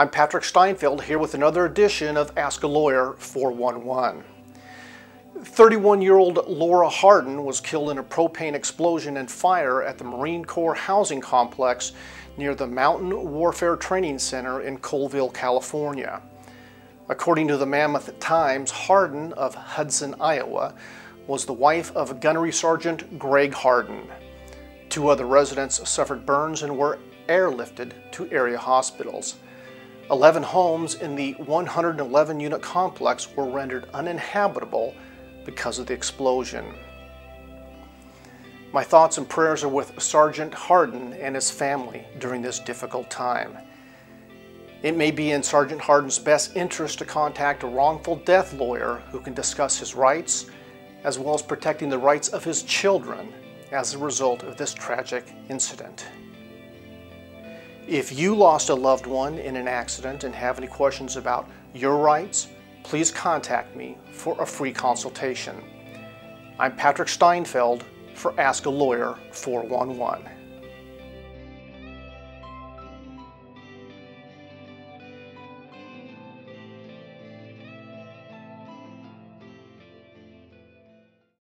I'm Patrick Steinfeld here with another edition of Ask a Lawyer 411. 31 year old Lori Hardin was killed in a propane explosion and fire at the Marine Corps housing complex near the Mountain Warfare Training Center in Coleville, California. According to the Mammoth Times, Hardin of Hudson, Iowa, was the wife of Gunnery Sergeant Greg Hardin. Two other residents suffered burns and were airlifted to area hospitals. 11 homes in the 111 unit complex were rendered uninhabitable because of the explosion. My thoughts and prayers are with Sergeant Hardin and his family during this difficult time. It may be in Sergeant Hardin's best interest to contact a wrongful death lawyer who can discuss his rights as well as protecting the rights of his children as a result of this tragic incident. If you lost a loved one in an accident and have any questions about your rights, please contact me for a free consultation. I'm Patrick Steinfeld for Ask a Lawyer 411.